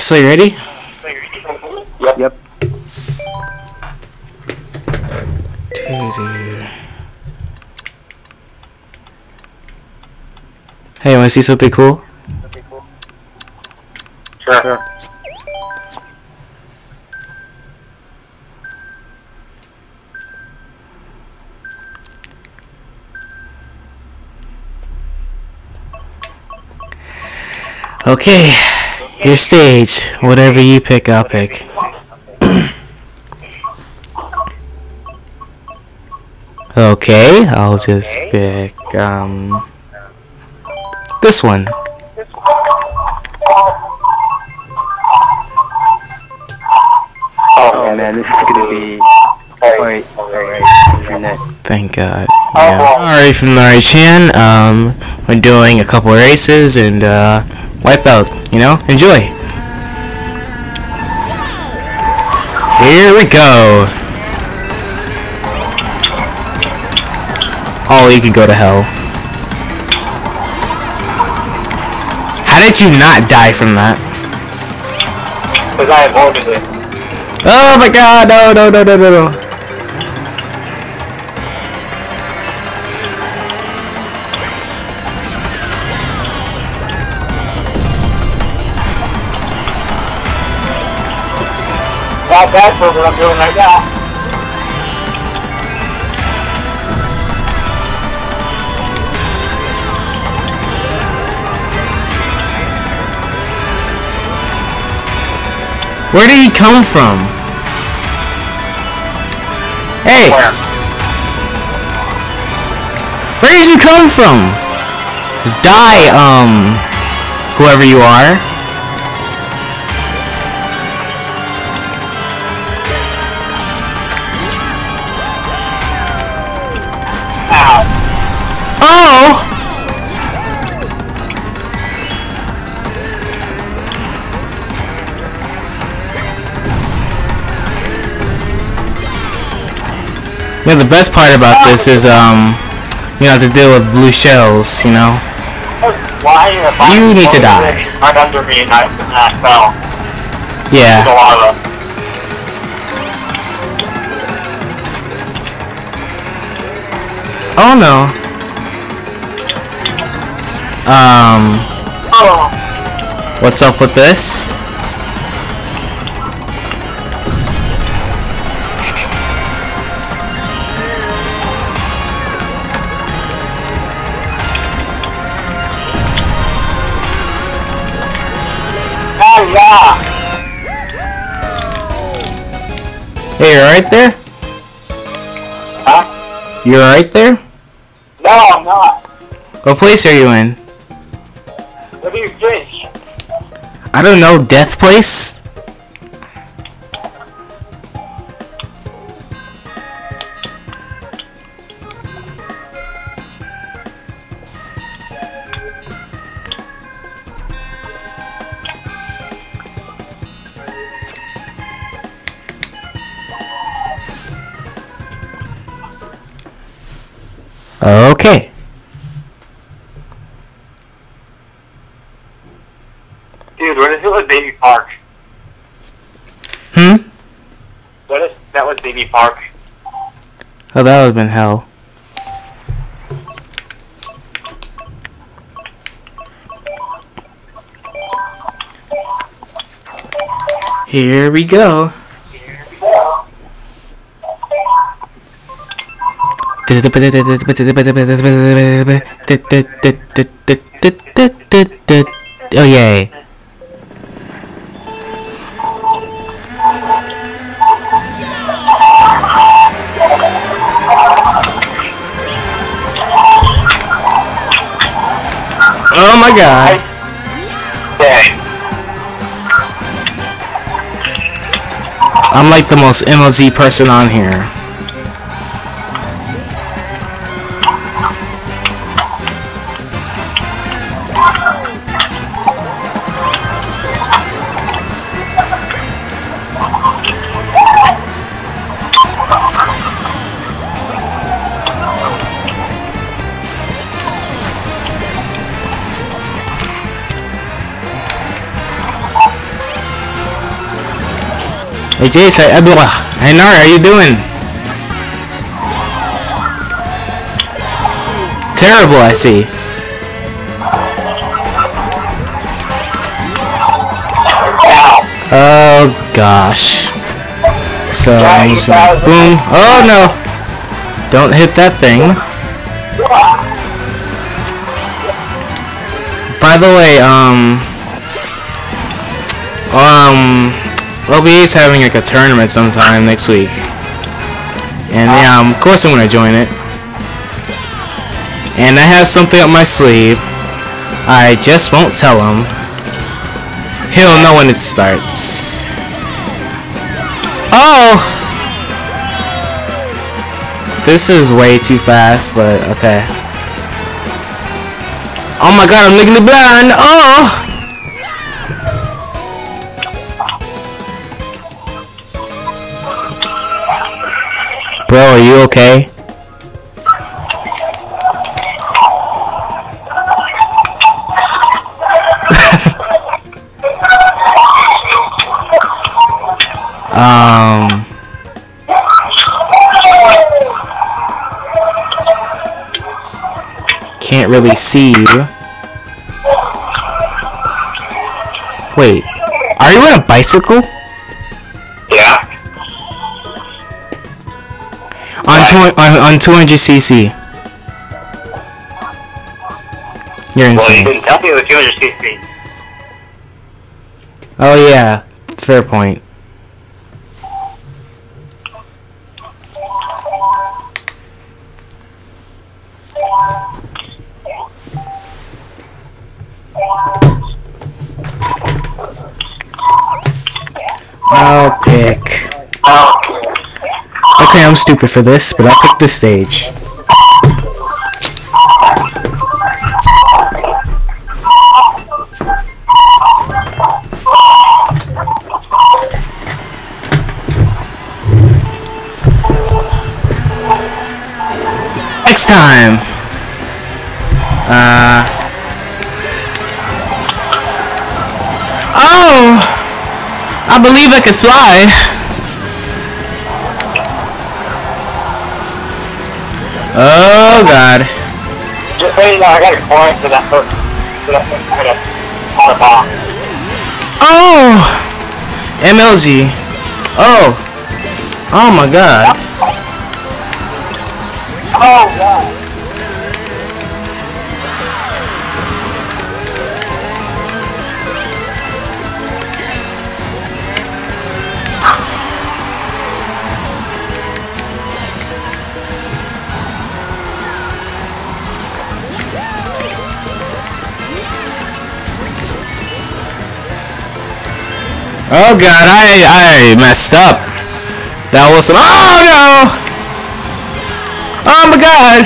so you ready? Yep. Yep. Hey, wanna see something cool? Sure. sure. Okay, your stage. Whatever you pick, I'll pick. okay, I'll just pick, um, this one. Oh man, this is gonna be... Alright, alright. Thank God. Yeah. Alright, from Larry Chan, um, we're doing a couple races and, uh, Wipeout, you know? Enjoy! Here we go! Oh, you can go to hell. How did you not die from that? Because I avoided it. Oh my god, no, no, no, no, no, no. Not bad for what I'm doing right now. Where did he come from? Hey! Where? Where did you come from? Die, um, whoever you are. Yeah, the best part about this is, um, you know, to deal with blue shells, you know? Why? You need to die. Right under me and I, and I fell. Yeah. Oh no. Um, Oh. what's up with this? Yeah. Hey, you right there? Huh? You right there? No, I'm not. What place are you in? What do you think? I don't know, Death Place? Dude, what is it with Baby Park? Hmm? What is that was Baby Park? Oh, that would have been hell. Here we go. Oh yay. Oh my god. Dang. I'm like the most MLZ person on here. Hey Jace, hey, hey Nari, how you doing? Terrible, I see. Oh gosh. So I'm gonna boom. Oh no! Don't hit that thing. By the way, um, um, LBA is having like a tournament sometime next week, and yeah, um, of course I'm gonna join it. And I have something up my sleeve. I just won't tell him. He'll know when it starts. Oh! This is way too fast, but okay. Oh my god, I'm legally blind! Oh! Bro, are you okay? Um. Can't really see you. Wait, are you on a bicycle? On, tw on, on 200cc. You're Well, you insane. didn't tell me it was 200cc. Oh yeah, fair point. I'll pick. Okay, I'm stupid for this, but I'll pick this stage. Next time. Uh. Oh! I believe I could fly. Oh god. Just you I got a point to that first. To that first. To that on the bomb. Oh! MLG. Oh. Oh my god. Oh, wow. Oh god, I I messed up. That was some Oh no! Oh my god!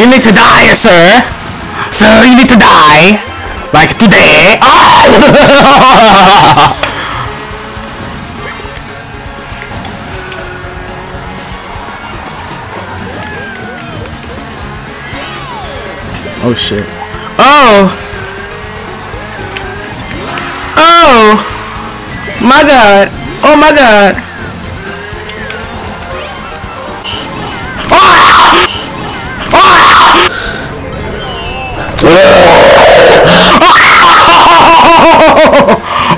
You need to die, sir! Sir, you need to die! Like today! Oh! Oh shit. Oh! Oh! My god! Oh my god! Ah! Ah!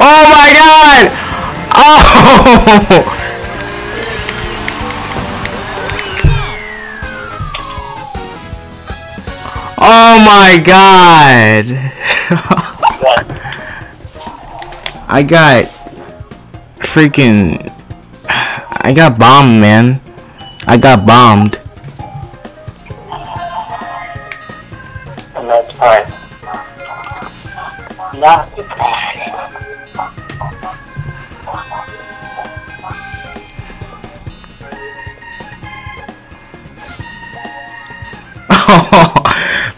Oh my god! Oh! Oh my god! I got freaking I got bombed, man. I got bombed.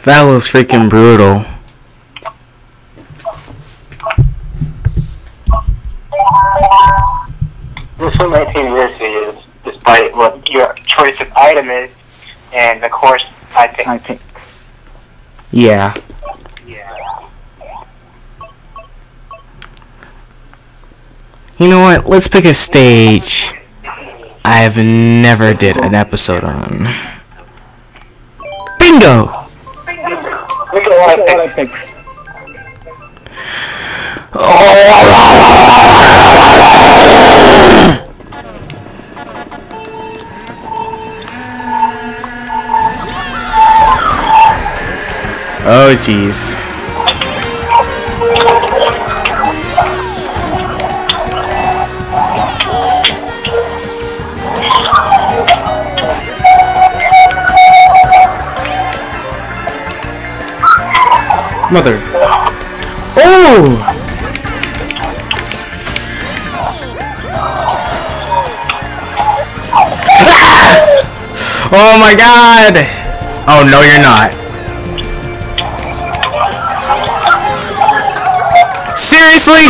That was freaking brutal. This will make me miss is despite what your choice of item is and the course I think. I think. Yeah. Yeah. You know what? Let's pick a stage I've never did an episode on. Bingo! Oh jeez. Mother. Oh! Oh my god! Oh no, you're not. Seriously?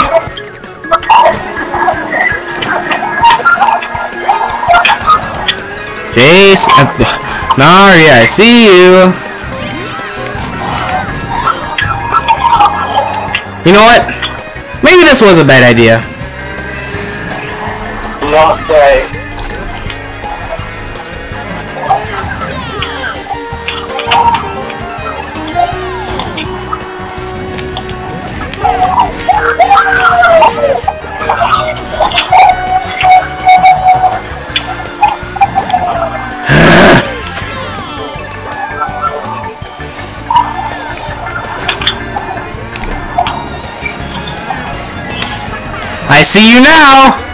Jace, uh, Nari, I see you. You know what? Maybe this was a bad idea. Not say. I see you now!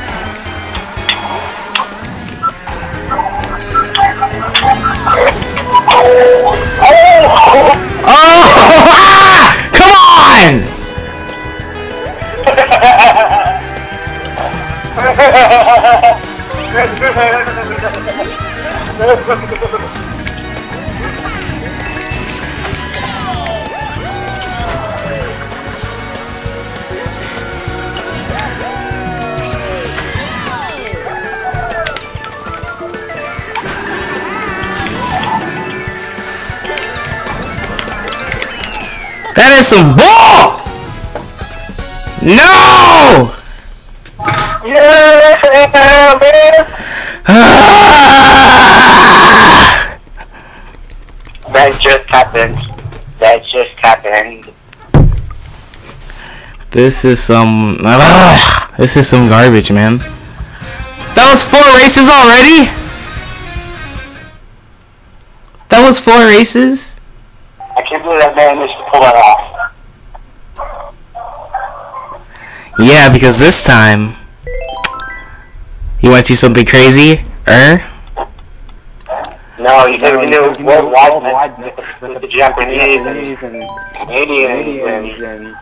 That is some bull! No! yeah, man. That just happened. That just happened. This is some. ah, this is some garbage, man. That was four races already? That was four races? I can't believe that man managed to pull that off. Yeah, because this time. You want to see something crazy? Er? No, you never knew worldwide with, the- Japanese and Canadians and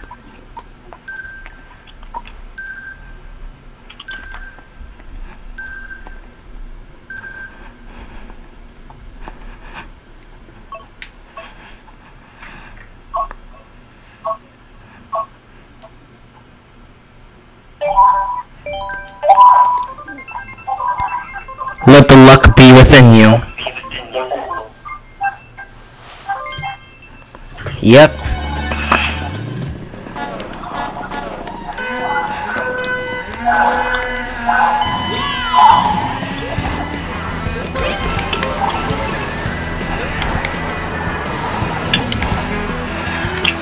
Yep.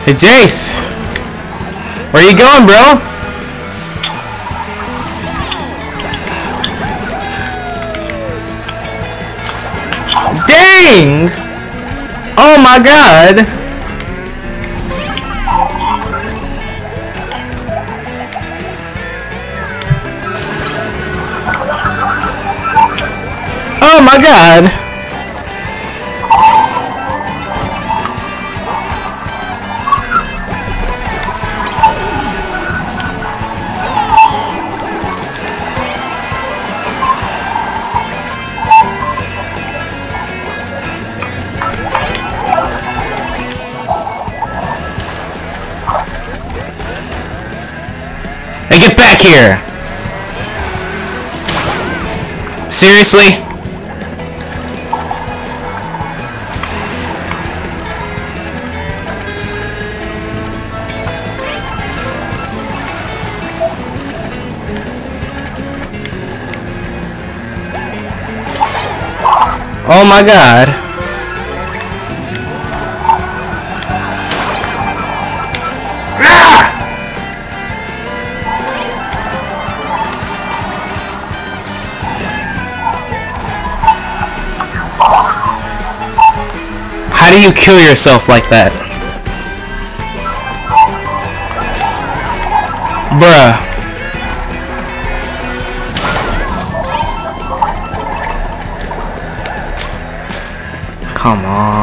Hey Jace! Where you going, bro? Dang! Oh my god! Oh my god! here. Seriously? Oh my god. You kill yourself like that? Bruh. Come on.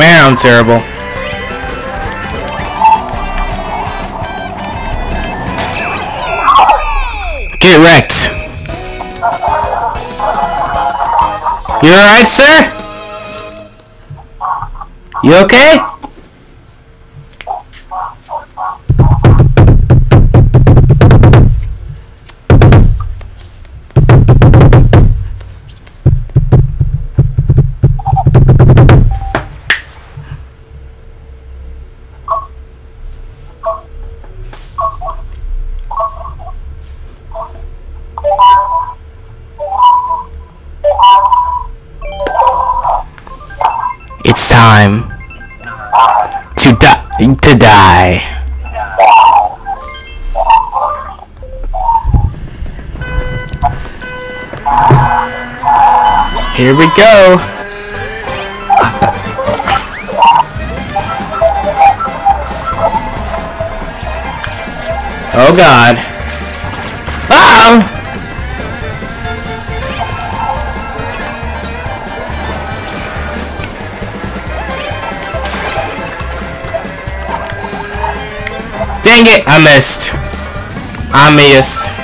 Man, I'm terrible. Get wrecked. You alright, sir? You okay? Here we go. Oh God. Ah! Dang it, I missed. I missed.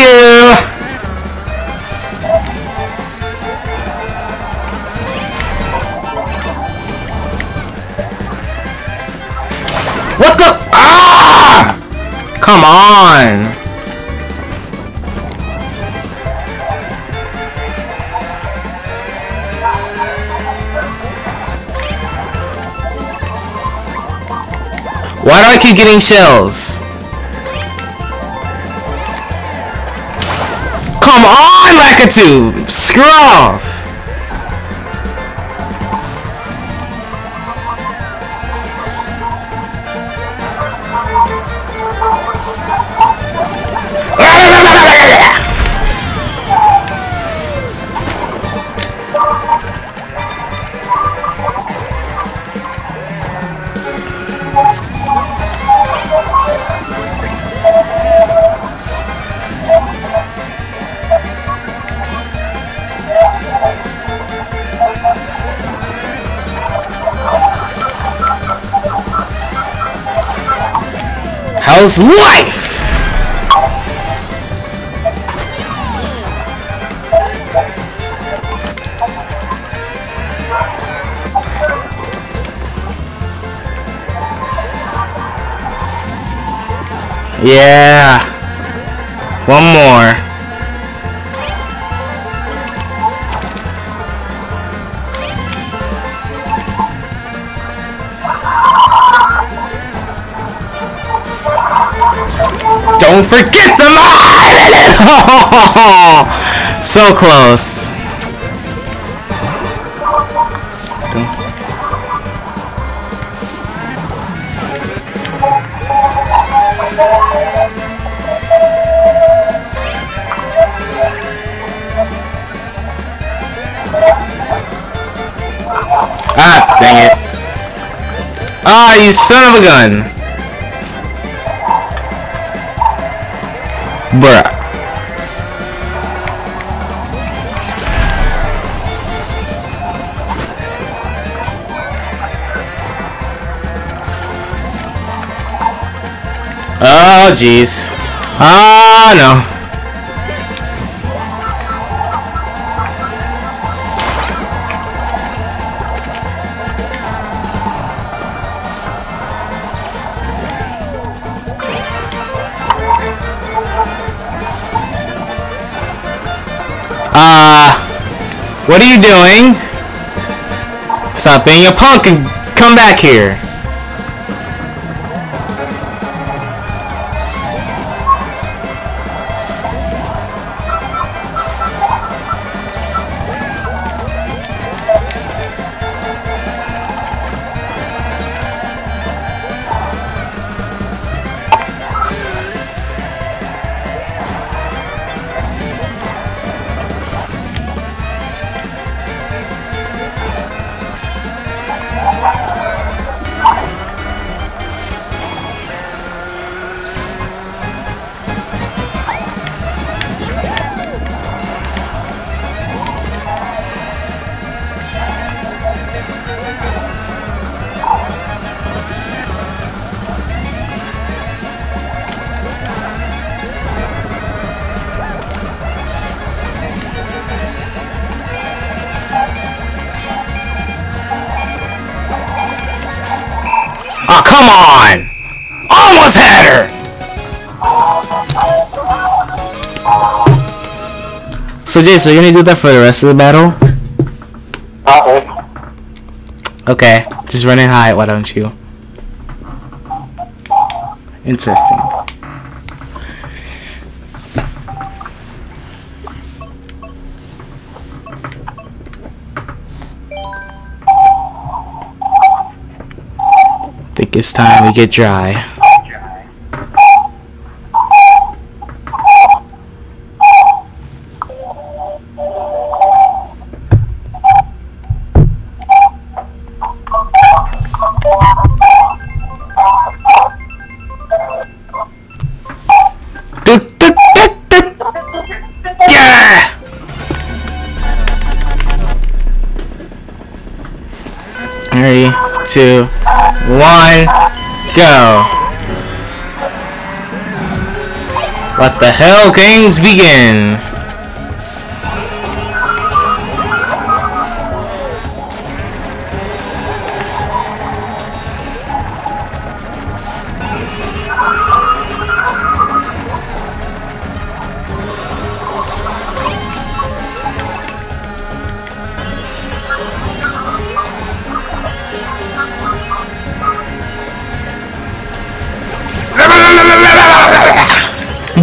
You! What the? Ah! Come on! Why do I keep getting shells? Come on, Lakitu! Screw off! Life? Yeah. One more. Don't forget the mine! so close. Ah, dang it. Ah, you son of a gun! Bruh. Oh, jeez. Ah, no. Uh, what are you doing? Stop being a punk and come back here. So, Jason, you're gonna do that for the rest of the battle? Uh-oh. Okay, just running high, why don't you? Interesting. I think it's time we get dry. Two, one, go! Let the Hell Games begin!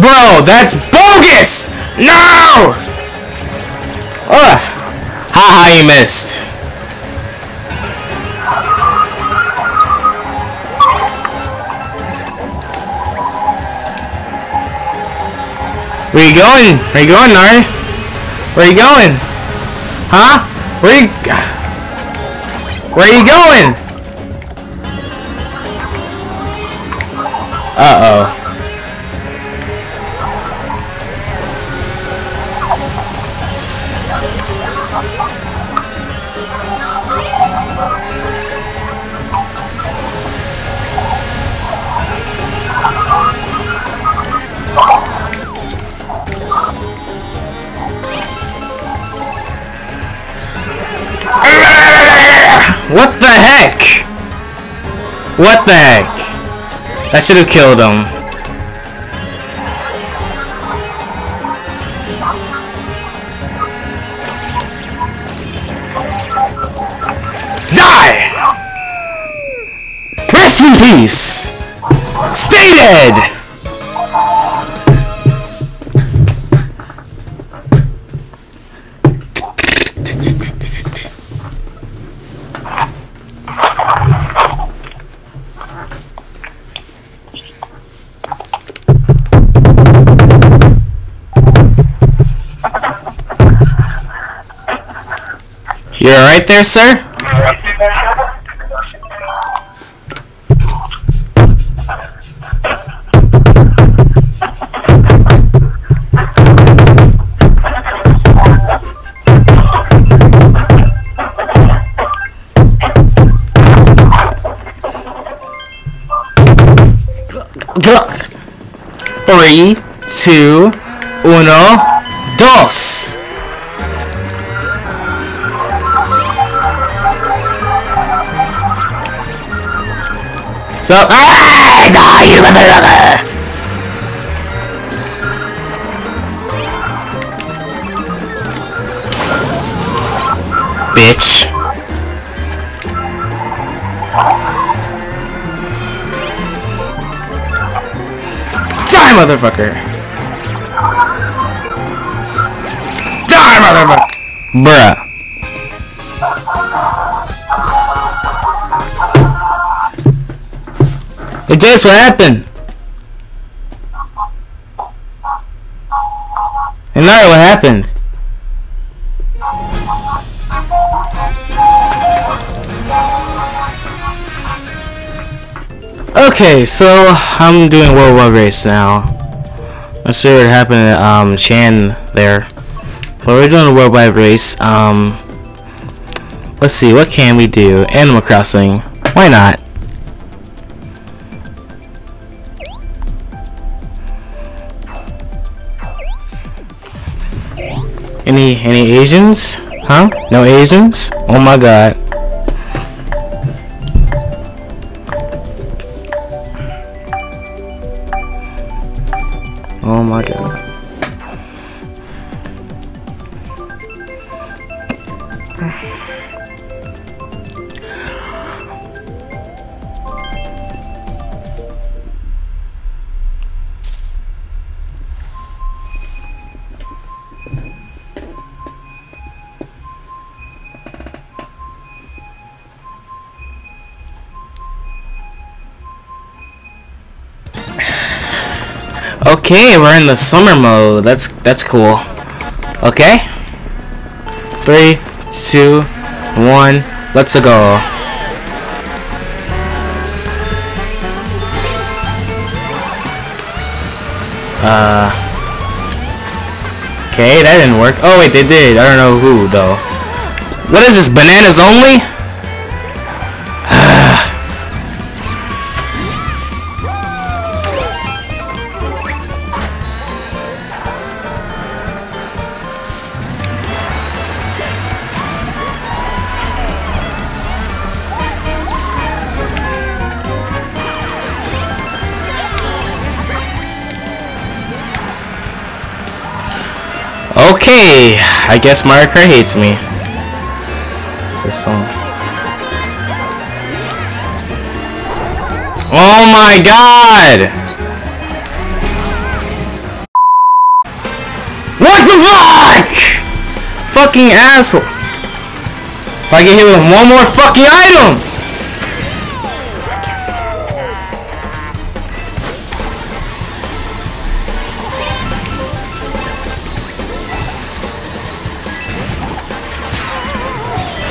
Bro, that's bogus! No! Ugh. Haha, you missed. Where you going? Where you going, Nar? Where you going? Huh? Where you... Where you going? Uh-oh. What the heck? I should have killed him. Die! Rest in peace! Stay dead! You're right there, sir? Three, two, uno, So, ah, die, you motherfucker! Bitch. Die, motherfucker! Die, motherfucker! Bruh. Hey, Jace, what happened? Hey, Nara, what happened? Okay, so I'm doing World War Race now. Not sure what happened to um, Chan there. But we're doing a World worldwide race. Um, let's see, what can we do? Animal Crossing. Why not? Any any Asians? Huh? No Asians? Oh my god. Okay, we're in the summer mode. That's that's cool. Okay. Three, two, one. Let's go. Uh. Okay, that didn't work. Oh wait, they did. I don't know who though. What is this? Bananas only? Okay, I guess Mario Kart hates me. This song. Oh my god! What the fuck? Fucking asshole. If I get hit with one more fucking item!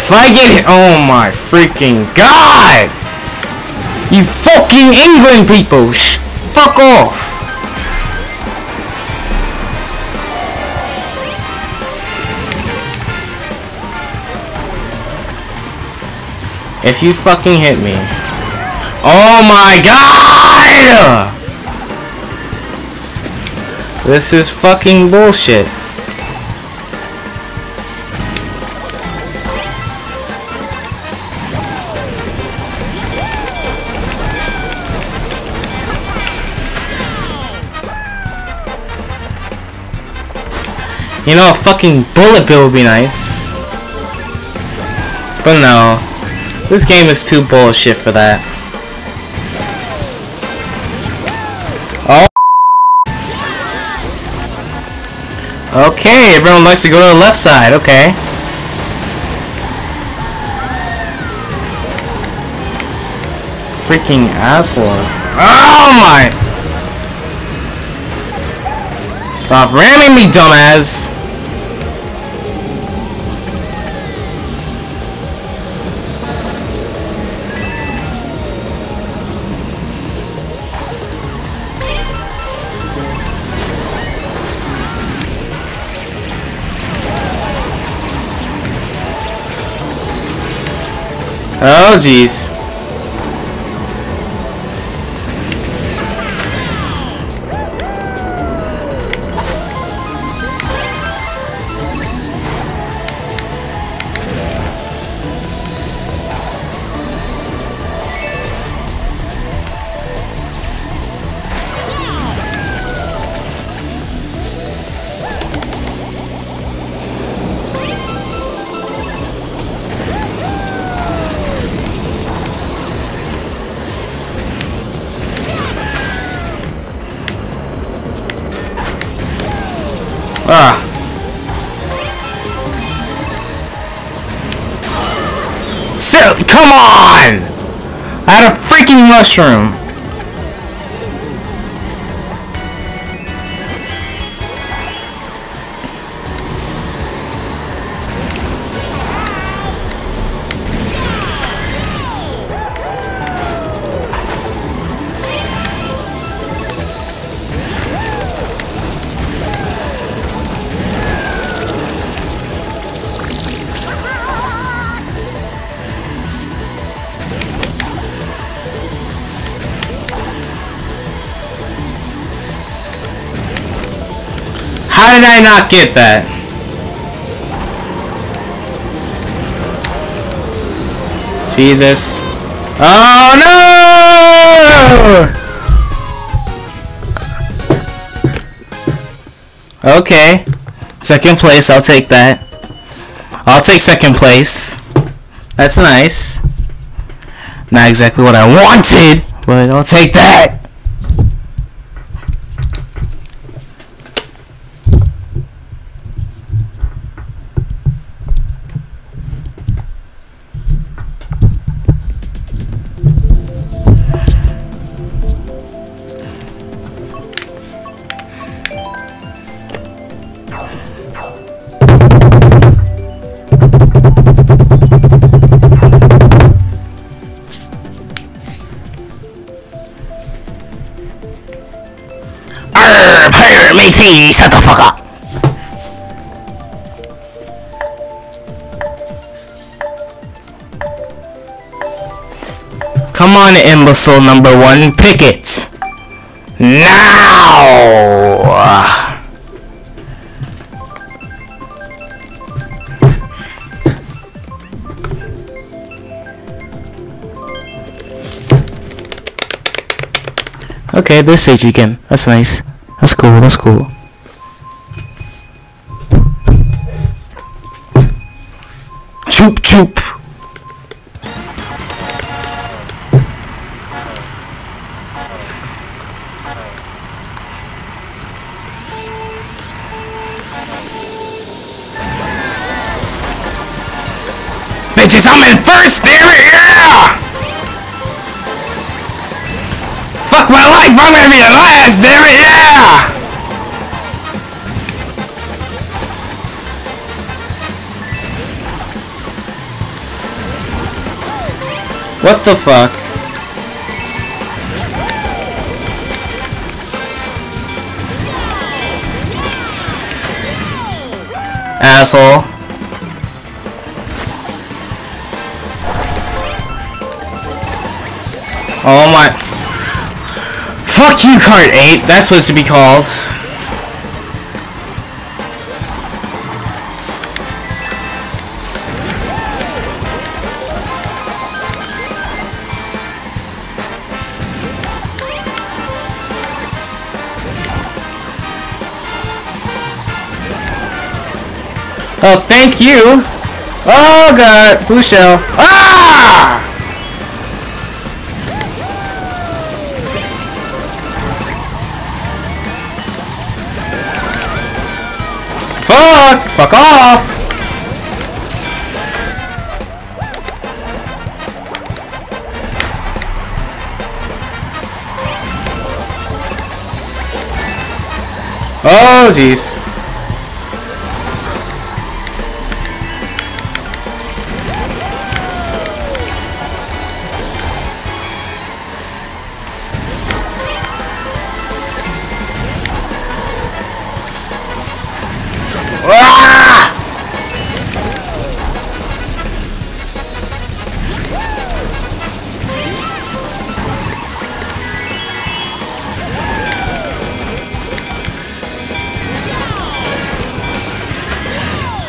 If I get hit, oh my freaking god! You fucking England people, sh fuck off! If you fucking hit me. Oh my god! This is fucking bullshit. You know, a fucking bullet bill would be nice. But no. This game is too bullshit for that. Oh. Okay, everyone likes to go to the left side, okay. Freaking assholes. Oh my! Stop ramming me, dumbass! Oh, jeez. Mushroom! Did I not get that? Jesus. Oh no! Okay. Second place, I'll take that. I'll take second place. That's nice. Not exactly what I wanted, but I'll take that. Come on, imbecile number one, pick it. Now! Okay, this stage again. That's nice. That's cool, that's cool. Choop choop! The fuck? Asshole. Oh my... Fuck you, Kart 8! That's it should be called. Oh, thank you! Oh god, who shall? Ah! Fuck! Fuck off! Oh, jeez.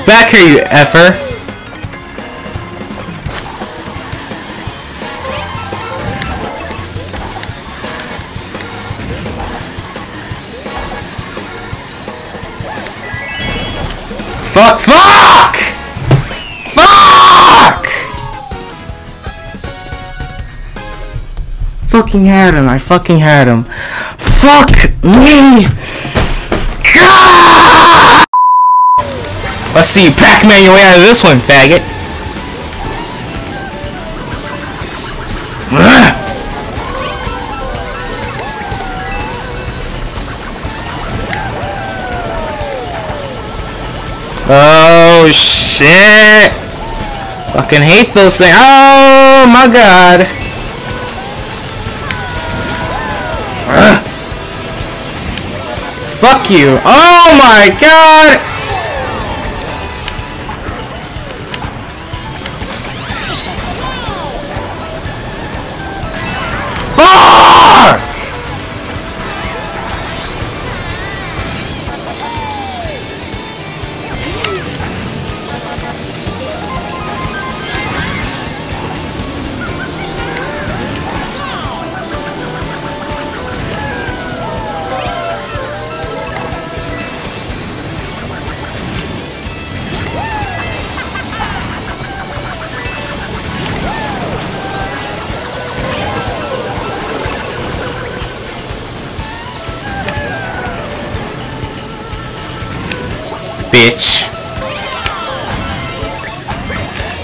Back here, you effer. Fuck, fuck! Fuck! Fucking had him, I fucking had him. Fuck me! Let's see, Pac-Man your way out of this one, faggot. Oh shit! Fucking hate those things. Oh my god! Fuck you! Oh my god!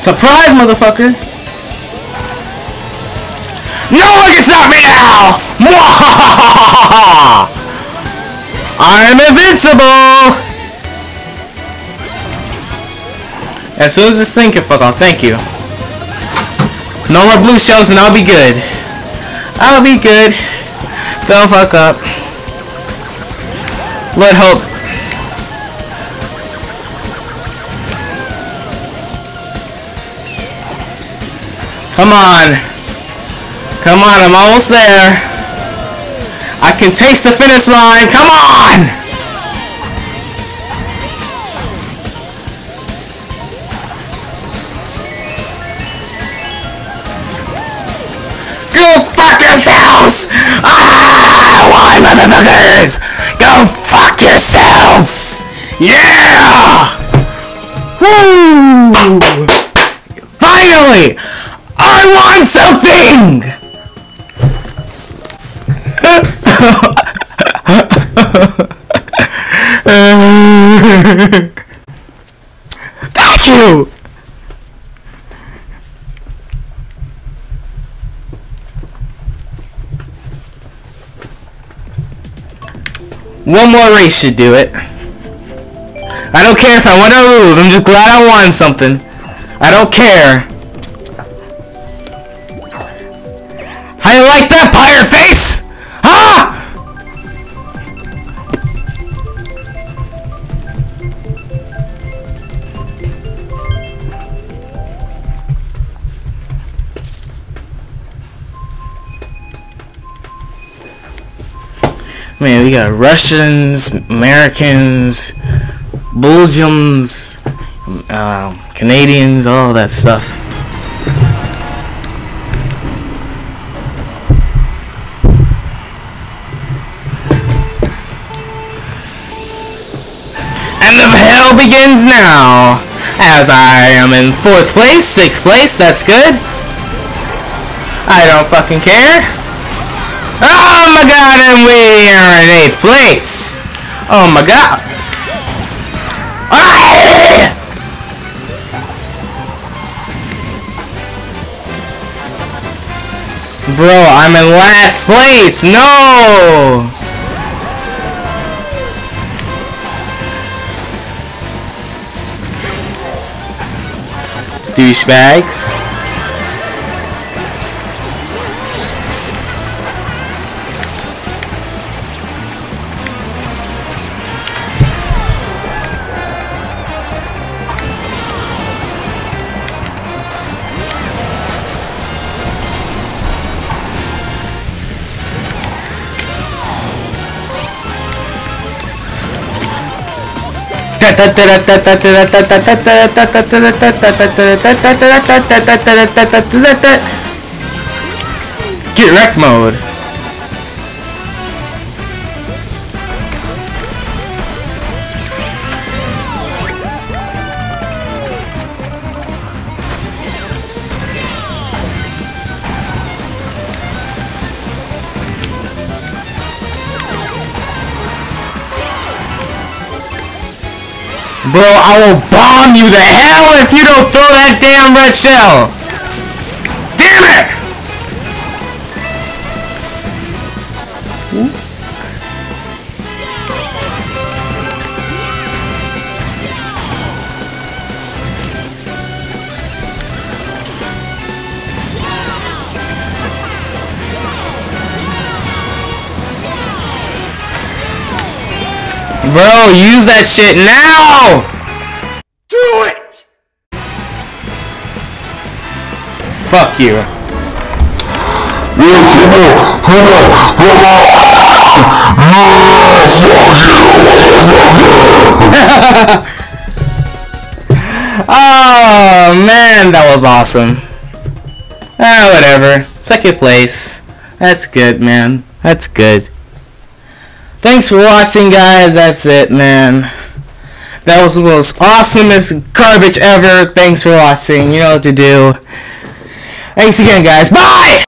Surprise, motherfucker! No one can stop me now! I'm invincible! As soon as this thing can fuck off, thank you. No more blue shells and I'll be good. I'll be good. Don't fuck up. Let hope Come on. Come on, I'm almost there. I can taste the finish line. Come on! Go fuck yourselves! Ah! Why, motherfuckers? Go fuck yourselves! Yeah! Woo! Finally! I want something! Thank you! One more race should do it. I don't care if I win or lose, I'm just glad I won something. I don't care. How you like that, pirate face? Huh? Man, we got Russians, Americans, Belgians, uh, Canadians, all that stuff. Hell begins now! As I am in fourth place, sixth place, that's good. I don't fucking care. Oh my god, and we are in eighth place! Oh my god! Bro, I'm in last place! No! Douchebags. Get wreck mode. Bro, I will bomb you to hell if you don't throw that damn red shell! Damn it! Bro, use that shit now! Do it! Fuck you. oh man, that was awesome. Ah, whatever. Second place. That's good, man. That's good. Thanks for watching, guys. That's it, man. That was the most awesomest garbage ever. Thanks for watching. You know what to do. Thanks again, guys. Bye!